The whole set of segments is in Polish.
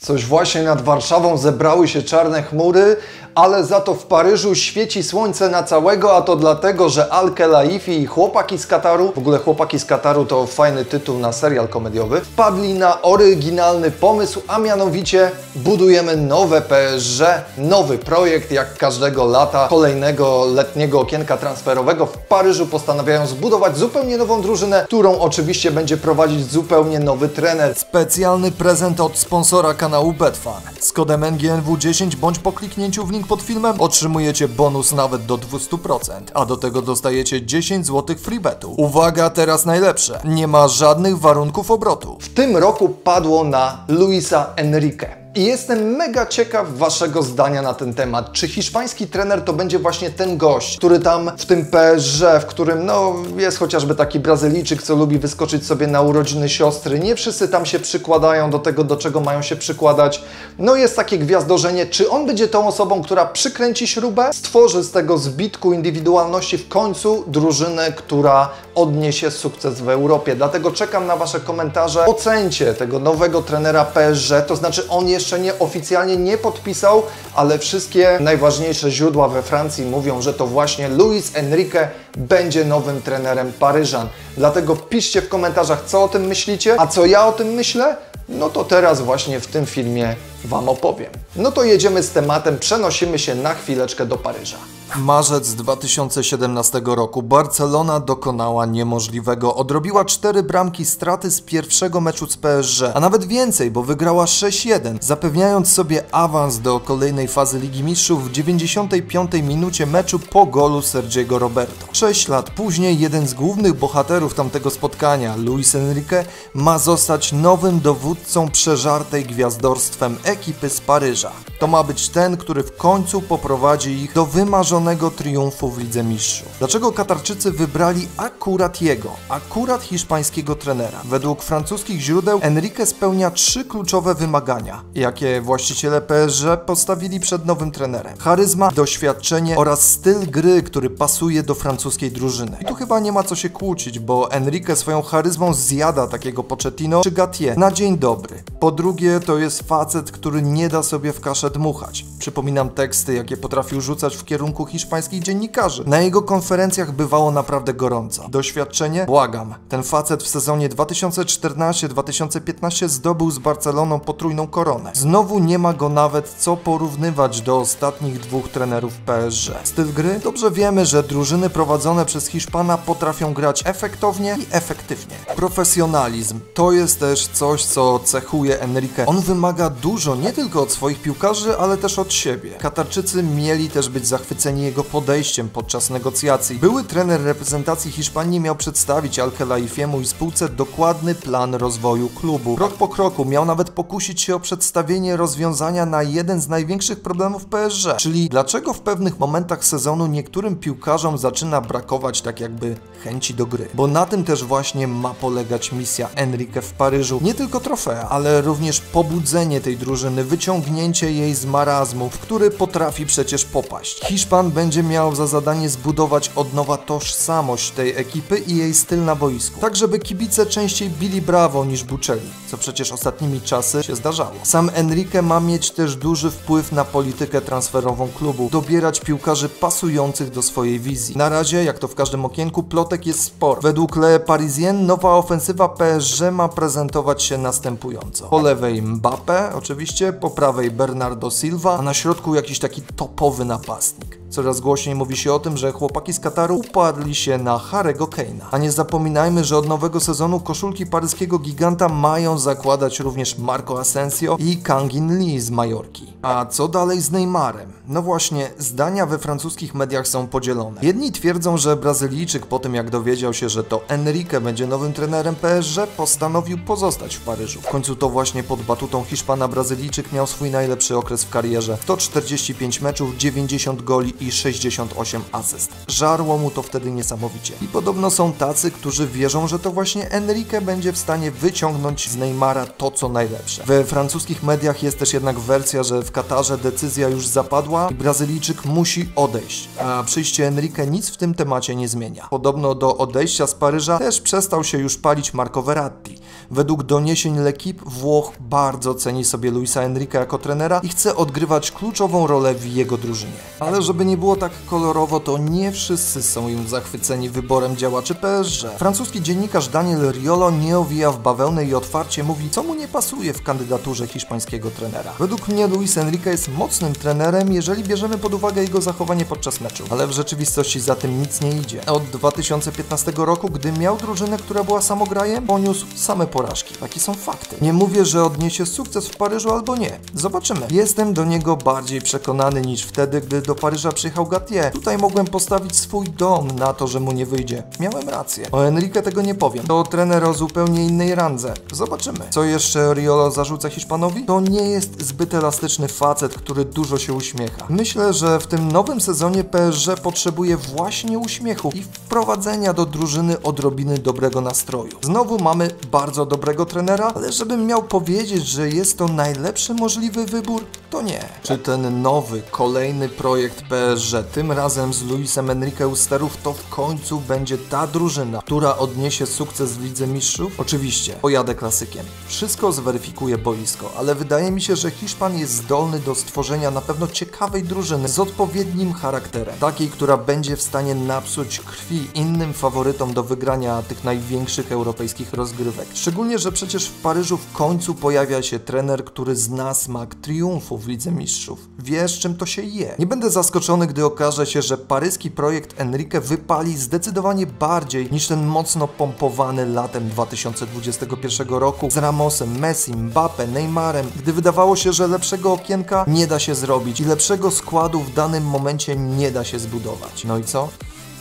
Coś właśnie nad Warszawą zebrały się czarne chmury, ale za to w Paryżu świeci słońce na całego, a to dlatego, że Alke Laifi i chłopaki z Kataru, w ogóle chłopaki z Kataru to fajny tytuł na serial komediowy, wpadli na oryginalny pomysł, a mianowicie budujemy nowe PSG, nowy projekt, jak każdego lata, kolejnego letniego okienka transferowego w Paryżu postanawiają zbudować zupełnie nową drużynę, którą oczywiście będzie prowadzić zupełnie nowy trener. Specjalny prezent od sponsora kanału Betfan. Z kodem NGNW10 bądź po kliknięciu w link pod filmem otrzymujecie bonus nawet do 200%, a do tego dostajecie 10 zł free betu. Uwaga, teraz najlepsze. Nie ma żadnych warunków obrotu. w tym roku padło na Luisa Enrique. I jestem mega ciekaw Waszego zdania na ten temat. Czy hiszpański trener to będzie właśnie ten gość, który tam w tym PSG, w którym no jest chociażby taki Brazylijczyk, co lubi wyskoczyć sobie na urodziny siostry. Nie wszyscy tam się przykładają do tego, do czego mają się przykładać. No jest takie gwiazdorzenie. Czy on będzie tą osobą, która przykręci śrubę, stworzy z tego zbitku indywidualności w końcu drużynę, która odniesie sukces w Europie. Dlatego czekam na Wasze komentarze. Ocencie tego nowego trenera PSG, to znaczy on jeszcze nie oficjalnie nie podpisał, ale wszystkie najważniejsze źródła we Francji mówią, że to właśnie Luis Enrique będzie nowym trenerem Paryżan. Dlatego piszcie w komentarzach, co o tym myślicie, a co ja o tym myślę, no to teraz właśnie w tym filmie Wam opowiem. No to jedziemy z tematem, przenosimy się na chwileczkę do Paryża. Marzec 2017 roku Barcelona dokonała niemożliwego. Odrobiła cztery bramki straty z pierwszego meczu z PSG, a nawet więcej, bo wygrała 6-1, zapewniając sobie awans do kolejnej fazy Ligi Mistrzów w 95 minucie meczu po golu Sergiego Roberto. Sześć lat później jeden z głównych bohaterów tamtego spotkania, Luis Enrique, ma zostać nowym dowódcą przeżartej gwiazdorstwem ekipy z Paryża. To ma być ten, który w końcu poprowadzi ich do wymarzonego triumfu w Lidze Mistrzów. Dlaczego Katarczycy wybrali akurat jego, akurat hiszpańskiego trenera? Według francuskich źródeł Enrique spełnia trzy kluczowe wymagania, jakie właściciele PSG postawili przed nowym trenerem. Charyzma, doświadczenie oraz styl gry, który pasuje do francuskiej drużyny. I tu chyba nie ma co się kłócić, bo Enrique swoją charyzmą zjada takiego Pochettino czy Gatier na dzień dobry. Po drugie, to jest facet, który nie da sobie w kaszę dmuchać. Przypominam teksty, jakie potrafił rzucać w kierunku hiszpańskich dziennikarzy. Na jego konferencjach bywało naprawdę gorąco. Doświadczenie? Błagam. Ten facet w sezonie 2014-2015 zdobył z Barceloną potrójną koronę. Znowu nie ma go nawet co porównywać do ostatnich dwóch trenerów PSG. Styl gry? Dobrze wiemy, że drużyny prowadzone przez Hiszpana potrafią grać efektownie i efektywnie. Profesjonalizm to jest też coś, co cechuje Enrique. On wymaga dużo nie tylko od swoich piłkarzy, ale też od siebie. Katarczycy mieli też być zachwyceni jego podejściem podczas negocjacji. Były trener reprezentacji Hiszpanii miał przedstawić Al-Khelaifiemu i spółce dokładny plan rozwoju klubu. Krok po kroku miał nawet pokusić się o przedstawienie rozwiązania na jeden z największych problemów PSG, czyli dlaczego w pewnych momentach sezonu niektórym piłkarzom zaczyna brakować tak jakby chęci do gry. Bo na tym też właśnie ma polegać misja Enrique w Paryżu. Nie tylko trofea, ale również pobudzenie tej drużyny, wyciągnięcie jej z marazmu, w który potrafi przecież popaść. Hiszpan będzie miał za zadanie zbudować od nowa tożsamość tej ekipy i jej styl na boisku, tak żeby kibice częściej bili brawo niż buczeli, co przecież ostatnimi czasy się zdarzało. Sam Enrique ma mieć też duży wpływ na politykę transferową klubu, dobierać piłkarzy pasujących do swojej wizji. Na razie, jak to w każdym okienku, plotek jest sporo. Według Le Parisien nowa ofensywa PSG ma prezentować się następująco. Po lewej Mbappé, oczywiście, po prawej Bernardo Silva, a na środku jakiś taki topowy napastnik. Coraz głośniej mówi się o tym, że chłopaki z Kataru upadli się na Harego Kane'a. A nie zapominajmy, że od nowego sezonu koszulki paryskiego giganta mają zakładać również Marco Asensio i Kangin Lee z Majorki. A co dalej z Neymarem? No właśnie, zdania we francuskich mediach są podzielone. Jedni twierdzą, że Brazylijczyk po tym jak dowiedział się, że to Enrique będzie nowym trenerem PSG, postanowił pozostać w Paryżu. W końcu to właśnie pod batutą Hiszpana Brazylijczyk miał swój najlepszy okres w karierze. 145 meczów, 90 goli i 68 asyst. Żarło mu to wtedy niesamowicie. I podobno są tacy, którzy wierzą, że to właśnie Enrique będzie w stanie wyciągnąć z Neymara to, co najlepsze. We francuskich mediach jest też jednak wersja, że w Katarze decyzja już zapadła i Brazylijczyk musi odejść, a przyjście Enrique nic w tym temacie nie zmienia. Podobno do odejścia z Paryża też przestał się już palić Marco Verratti. Według doniesień L'Equipe Włoch bardzo ceni sobie Luisa Enrique jako trenera i chce odgrywać kluczową rolę w jego drużynie. Ale żeby nie było tak kolorowo, to nie wszyscy są już zachwyceni wyborem działaczy PSG. Francuski dziennikarz Daniel Riolo nie owija w bawełnę i otwarcie mówi, co mu nie pasuje w kandydaturze hiszpańskiego trenera. Według mnie Luis Enrique jest mocnym trenerem, jeżeli bierzemy pod uwagę jego zachowanie podczas meczu. Ale w rzeczywistości za tym nic nie idzie. Od 2015 roku, gdy miał drużynę, która była samograjem, poniósł same porażki. Takie są fakty. Nie mówię, że odniesie sukces w Paryżu albo nie. Zobaczymy. Jestem do niego bardziej przekonany niż wtedy, gdy do Paryża przyjechał Gatier. Tutaj mogłem postawić swój dom na to, że mu nie wyjdzie. Miałem rację. O Enrique tego nie powiem. To trener o zupełnie innej randze. Zobaczymy. Co jeszcze Riolo zarzuca Hiszpanowi? To nie jest zbyt elastyczny facet, który dużo się uśmiecha. Myślę, że w tym nowym sezonie PSG potrzebuje właśnie uśmiechu i wprowadzenia do drużyny odrobiny dobrego nastroju. Znowu mamy bardzo dobrego trenera, ale żebym miał powiedzieć, że jest to najlepszy możliwy wybór, to nie. Czy ten nowy, kolejny projekt PSG, tym razem z Luisem Enrique u sterów, to w końcu będzie ta drużyna, która odniesie sukces w Lidze Mistrzów? Oczywiście, pojadę klasykiem. Wszystko zweryfikuje boisko, ale wydaje mi się, że Hiszpan jest zdolny do stworzenia na pewno ciekawej drużyny z odpowiednim charakterem. Takiej, która będzie w stanie napsuć krwi innym faworytom do wygrania tych największych europejskich rozgrywek. Że przecież w Paryżu w końcu pojawia się trener, który zna smak triumfu w Lidze Mistrzów. Wiesz, czym to się je. Nie będę zaskoczony, gdy okaże się, że paryski projekt Enrique wypali zdecydowanie bardziej niż ten mocno pompowany latem 2021 roku z Ramosem, Messi, Mbappe, Neymarem, gdy wydawało się, że lepszego okienka nie da się zrobić i lepszego składu w danym momencie nie da się zbudować. No i co?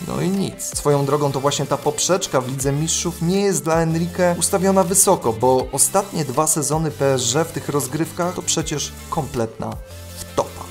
No i nic. Swoją drogą to właśnie ta poprzeczka w Lidze Mistrzów nie jest dla Enrique ustawiona wysoko, bo ostatnie dwa sezony PSG w tych rozgrywkach to przecież kompletna.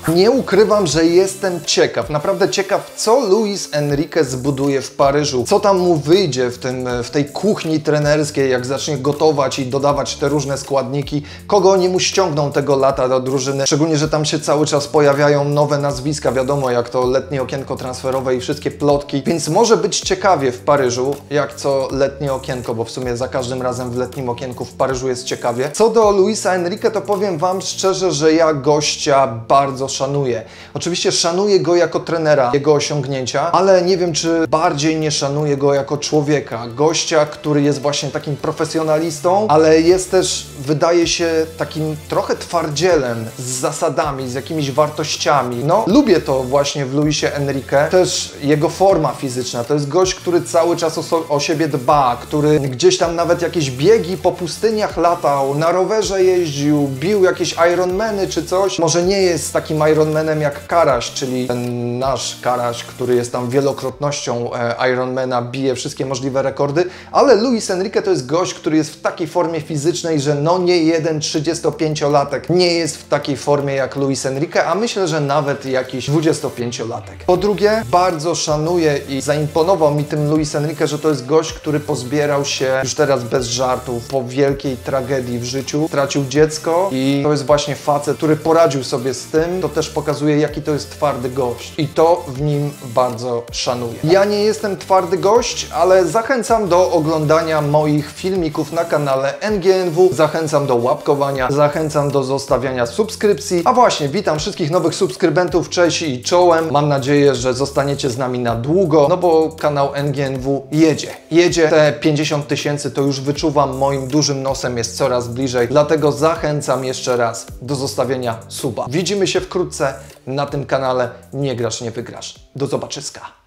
Nie ukrywam, że jestem ciekaw, naprawdę ciekaw, co Luis Enrique zbuduje w Paryżu. Co tam mu wyjdzie w, tym, w tej kuchni trenerskiej, jak zacznie gotować i dodawać te różne składniki. Kogo oni mu ściągną tego lata do drużyny. Szczególnie, że tam się cały czas pojawiają nowe nazwiska, wiadomo, jak to letnie okienko transferowe i wszystkie plotki. Więc może być ciekawie w Paryżu, jak co letnie okienko, bo w sumie za każdym razem w letnim okienku w Paryżu jest ciekawie. Co do Luisa Enrique, to powiem Wam szczerze, że ja gościa bardzo szanuję. Oczywiście szanuję go jako trenera, jego osiągnięcia, ale nie wiem, czy bardziej nie szanuję go jako człowieka. Gościa, który jest właśnie takim profesjonalistą, ale jest też, wydaje się, takim trochę twardzielem, z zasadami, z jakimiś wartościami. No, lubię to właśnie w Luisie Enrique. Też jego forma fizyczna. To jest gość, który cały czas o, so o siebie dba, który gdzieś tam nawet jakieś biegi po pustyniach latał, na rowerze jeździł, bił jakieś Ironmany czy coś. Może nie jest takim Ironmanem jak Karaś, czyli ten nasz Karaś, który jest tam wielokrotnością e, Ironmana, bije wszystkie możliwe rekordy, ale Luis Enrique to jest gość, który jest w takiej formie fizycznej, że no nie jeden 35-latek nie jest w takiej formie jak Luis Enrique, a myślę, że nawet jakiś 25-latek. Po drugie, bardzo szanuję i zaimponował mi tym Luis Enrique, że to jest gość, który pozbierał się już teraz bez żartów po wielkiej tragedii w życiu, tracił dziecko i to jest właśnie facet, który poradził sobie z tym, to też pokazuje, jaki to jest twardy gość. I to w nim bardzo szanuję. Ja nie jestem twardy gość, ale zachęcam do oglądania moich filmików na kanale NGNW. Zachęcam do łapkowania, zachęcam do zostawiania subskrypcji. A właśnie, witam wszystkich nowych subskrybentów, cześć i czołem. Mam nadzieję, że zostaniecie z nami na długo, no bo kanał NGNW jedzie. Jedzie. Te 50 tysięcy to już wyczuwam, moim dużym nosem jest coraz bliżej. Dlatego zachęcam jeszcze raz do zostawienia suba. Widzimy się wkrótce na tym kanale Nie grasz, nie wygrasz. Do zobaczyska.